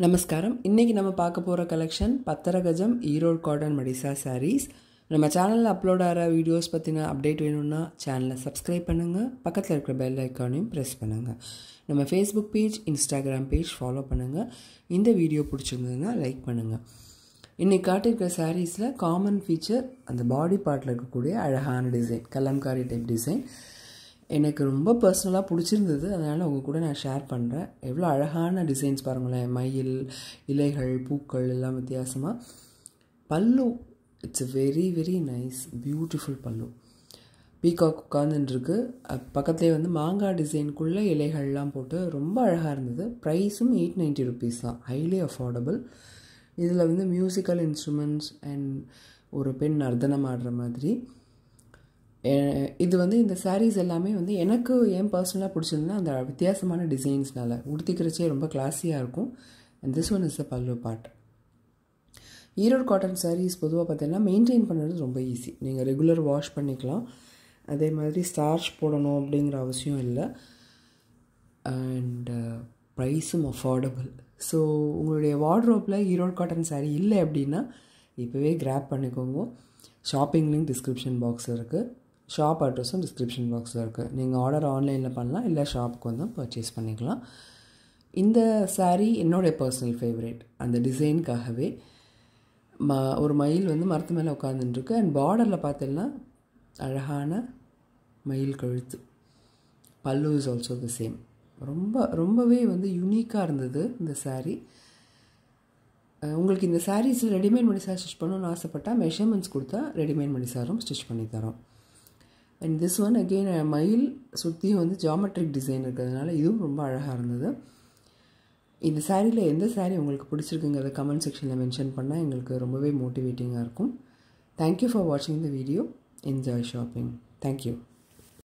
நமஸ்காரம். இன்றைக்கி நம்ம பார்க்க போகிற கலெக்ஷன் பத்தரகஜம் ஈரோடு காட்டன் மடிசா சாரீஸ் நம்ம சேனலில் அப்லோட் ஆகிற வீடியோஸ் பற்றின அப்டேட் வேணும்னா சேனலை சப்ஸ்கிரைப் பண்ணுங்கள் பக்கத்தில் இருக்கிற பெல் ஐக்கானையும் ப்ரெஸ் பண்ணுங்கள் நம்ம Facebook page Instagram page follow பண்ணுங்கள் இந்த வீடியோ பிடிச்சிருந்ததுன்னா லைக் பண்ணுங்கள் இன்றைக்கி காட்டியிருக்கிற சாரீஸில் காமன் ஃபீச்சர் அந்த பாடி பார்ட்டில் இருக்கக்கூடிய அழகான டிசைன் கலம்காரி டைப் டிசைன் எனக்கு ரொம்ப பர்சனலாக பிடிச்சிருந்தது. அதனால் உங்கள் கூட நான் ஷேர் பண்ணுறேன் எவ்வளோ அழகான டிசைன்ஸ் பாருங்களேன். மயில் இலைகள் பூக்கள் எல்லாம் வித்தியாசமாக pallu it's very very nice beautiful pallu. Peacock உட்காந்துருக்கு பக்கத்துலேயே வந்து மாங்காய் டிசைனுக்குள்ளே இலைகள்லாம் போட்டு ரொம்ப அழகாக இருந்தது. ப்ரைஸும் எயிட் நைன்ட்டி ருபீஸ் தான். ஹைலி அஃபோர்டபுள் இதில் வந்து மியூசிக்கல் இன்ஸ்ட்ருமெண்ட்ஸ் அண்ட் ஒரு பெண் நர்த்தனம் ஆடுற மாதிரி. இது வந்து இந்த சாரீஸ் எல்லாமே வந்து எனக்கு ஏன் பர்சனலாக பிடிச்சிருந்தா அந்த வித்தியாசமான டிசைன்ஸ்னால் உடுத்திக்கிறச்சே ரொம்ப கிளாஸியாக இருக்கும். And this one is a pallu part Erode cotton saris பொதுவாக பார்த்தீங்கன்னா மெயின்டைன் பண்ணுறது ரொம்ப ஈஸி நீங்கள் ரெகுலர் வாஷ் பண்ணிக்கலாம். அதே மாதிரி ஸ்டார்ச் போடணும் அப்படிங்கிற அவசியம் இல்லை. அண்ட் ப்ரைஸும் அஃபோர்டபுள் ஸோ உங்களுடைய வார்ட்ரோப்பில் ஈரோடு காட்டன் சாரீ இல்லை அப்படின்னா இப்போவே கிராப் பண்ணிக்கோங்க. ஷாப்பிங் லிங்க் டிஸ்கிரிப்ஷன் பாக்ஸ் இருக்குது ஷாப் அட்ரஸும் டிஸ்கிரிப்ஷன் பாக்ஸில் இருக்குது நீங்கள் ஆர்டர் ஆன்லைனில் பண்ணலாம் இல்லை ஷாப்புக்கு வந்து பர்ச்சேஸ் பண்ணிக்கலாம். இந்த சாரீ என்னுடைய பர்சனல் ஃபேவரேட் அந்த டிசைனுக்காகவே ம ஒரு மயில் வந்து மரத்து மேலே உட்காந்துட்டுருக்கு அண்ட் பார்டரில் பார்த்தீங்கன்னா அழகான மயில் கழுத்து. பல்லு இஸ் ஆல்சோ த சேம் ரொம்ப ரொம்பவே வந்து யூனிக்காக இருந்தது இந்த சாரீ உங்களுக்கு இந்த சாரீஸில் ரெடிமேட் மணி சார் ஸ்டிச் பண்ணணும்னு ஆசைப்பட்டால் மெஷர்மெண்ட்ஸ் கொடுத்தா ரெடிமேட் மணி சாரும் ஸ்டிச் பண்ணி தரோம். அண்ட் திஸ் ஒன் அகெயின் மயில் சுற்றியும் வந்து ஜாமெட்ரிக் டிசைன் இருக்கிறதுனால இதுவும் ரொம்ப அழகாக இருந்தது. இந்த சாரியில் எந்த சாரீ உங்களுக்கு பிடிச்சிருக்குங்கிறத கமெண்ட் செக்ஷனில் மென்ஷன் பண்ணால் எங்களுக்கு ரொம்பவே மோட்டிவேட்டிங்காக இருக்கும். தேங்க்யூ ஃபார் வாட்சிங் the video enjoy shopping thank you